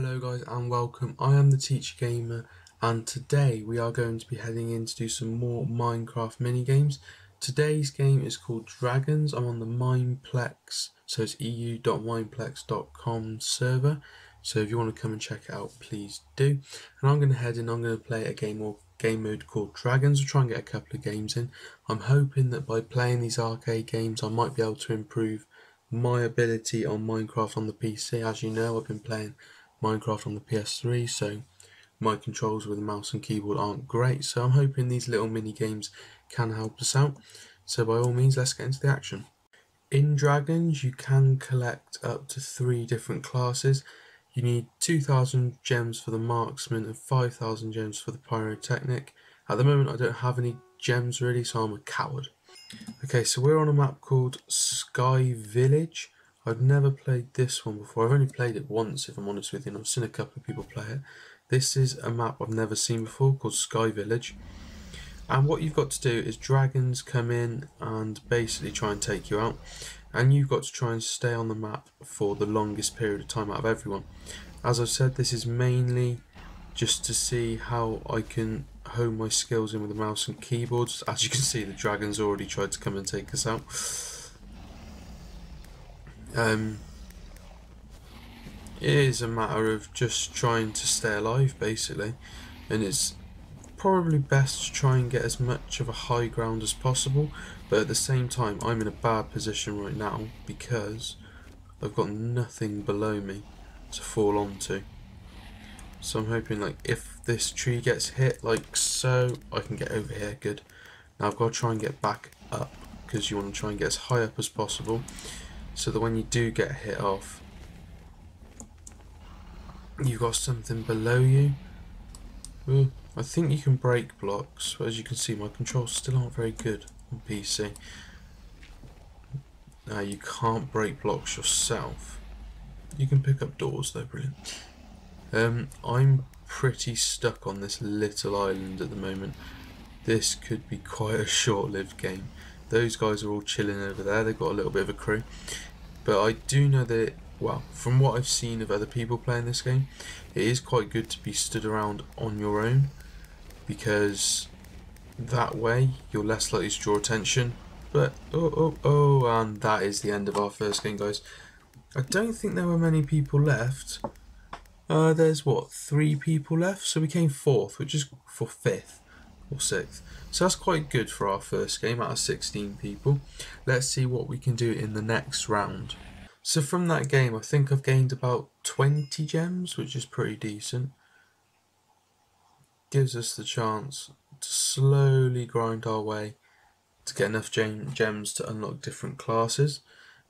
Hello guys and welcome, I am the Teacher Gamer and today we are going to be heading in to do some more Minecraft mini games. Today's game is called Dragons, I'm on the Mineplex, so it's eu.mineplex.com server, so if you want to come and check it out please do. And I'm going to head in, I'm going to play a game or game mode called Dragons, I'll try and get a couple of games in. I'm hoping that by playing these arcade games I might be able to improve my ability on Minecraft on the PC. As you know I've been playing Minecraft on the PS3, so my controls with a mouse and keyboard aren't great. So I'm hoping these little mini games can help us out. So by all means, let's get into the action. In Dragons, you can collect up to three different classes. You need 2,000 gems for the marksman and 5,000 gems for the pyrotechnic. At the moment, I don't have any gems really, so I'm a coward. Okay, so we're on a map called Sky Village. I've never played this one before. I've only played it once, if I'm honest with you, and I've seen a couple of people play it. This is a map I've never seen before called Sky Village. And what you've got to do is dragons come in and basically try and take you out. And you've got to try and stay on the map for the longest period of time out of everyone. As I've said, this is mainly just to see how I can hone my skills in with the mouse and keyboards. As you can see, the dragons already tried to come and take us out. Um, it is a matter of just trying to stay alive, basically, and it's probably best to try and get as much of a high ground as possible. But at the same time, I'm in a bad position right now because I've got nothing below me to fall onto. So I'm hoping like if this tree gets hit like so, I can get over here, good. Now I've got to try and get back up because you want to try and get as high up as possible so that when you do get hit off you've got something below you. Ooh, I think you can break blocks but as you can see my controls still aren't very good on PC now you can't break blocks yourself. You can pick up doors though brilliant. Um, I'm pretty stuck on this little island at the moment. This could be quite a short-lived game those guys are all chilling over there they've got a little bit of a crew but I do know that, well, from what I've seen of other people playing this game, it is quite good to be stood around on your own because that way you're less likely to draw attention. But, oh, oh, oh, and that is the end of our first game, guys. I don't think there were many people left. Uh, there's what, three people left? So we came fourth, which is for fifth or sixth. So that's quite good for our first game out of 16 people. Let's see what we can do in the next round. So from that game, I think I've gained about 20 gems, which is pretty decent. Gives us the chance to slowly grind our way to get enough gem gems to unlock different classes.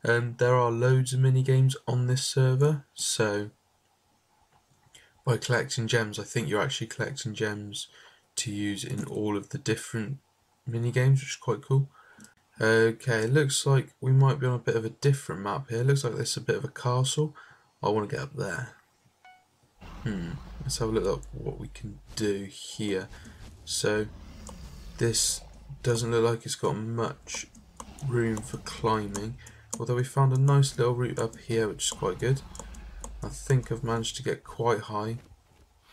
Um, there are loads of mini games on this server, so by collecting gems, I think you're actually collecting gems to use in all of the different mini games, which is quite cool. Okay, looks like we might be on a bit of a different map here. Looks like there's a bit of a castle. I want to get up there. Hmm, let's have a look at what we can do here. So, this doesn't look like it's got much room for climbing. Although we found a nice little route up here, which is quite good. I think I've managed to get quite high.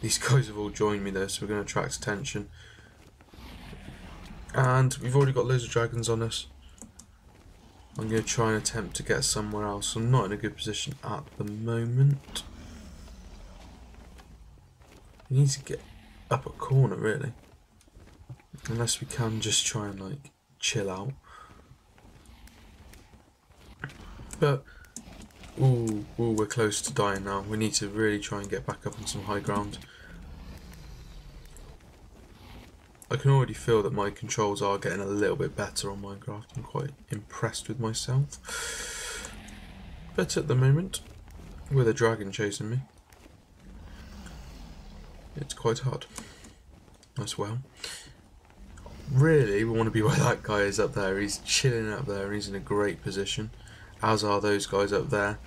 These guys have all joined me there, so we're going to attract attention. And we've already got loads of dragons on us. I'm going to try and attempt to get somewhere else. I'm not in a good position at the moment. We need to get up a corner, really. Unless we can just try and, like, chill out. But, ooh, ooh, we're close to dying now. We need to really try and get back up on some high ground. I can already feel that my controls are getting a little bit better on Minecraft. I'm quite impressed with myself. But at the moment, with a dragon chasing me, it's quite hard. As well. Really, we want to be where that guy is up there. He's chilling up there. He's in a great position. As are those guys up there.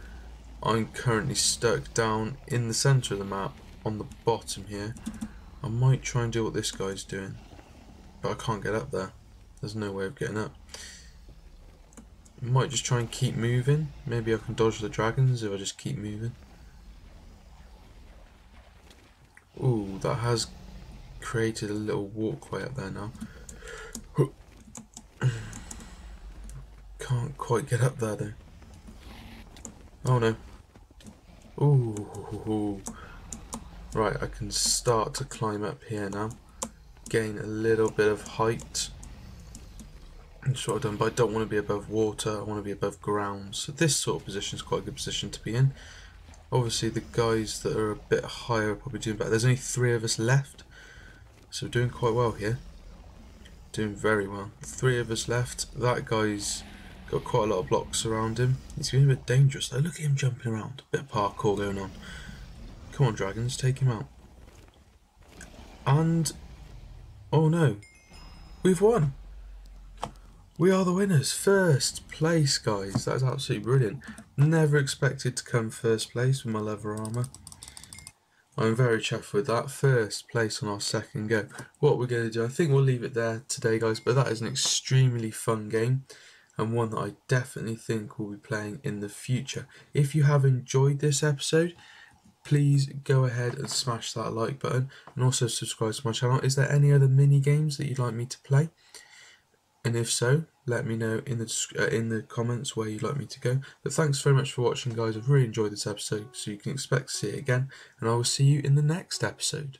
I'm currently stuck down in the centre of the map on the bottom here. I might try and do what this guy's doing. But I can't get up there. There's no way of getting up. Might just try and keep moving. Maybe I can dodge the dragons if I just keep moving. Ooh, that has created a little walkway up there now. Can't quite get up there though. Oh no. Ooh. Right, I can start to climb up here now. Gain a little bit of height. That's what I've done, but I don't want to be above water, I want to be above ground. So this sort of position is quite a good position to be in. Obviously the guys that are a bit higher are probably doing better. There's only three of us left. So we're doing quite well here. Doing very well. Three of us left. That guy's got quite a lot of blocks around him. He's getting a bit dangerous though. Look at him jumping around. A bit of parkour going on. Come on, dragons, take him out. And... Oh no. We've won! We are the winners. First place, guys. That is absolutely brilliant. Never expected to come first place with my leather armour. I'm very chuffed with that. First place on our second go. What we're going to do, I think we'll leave it there today, guys. But that is an extremely fun game and one that I definitely think we'll be playing in the future. If you have enjoyed this episode, please go ahead and smash that like button and also subscribe to my channel. Is there any other mini games that you'd like me to play? And if so, let me know in the uh, in the comments where you'd like me to go. But thanks very much for watching, guys. I've really enjoyed this episode, so you can expect to see it again. And I will see you in the next episode.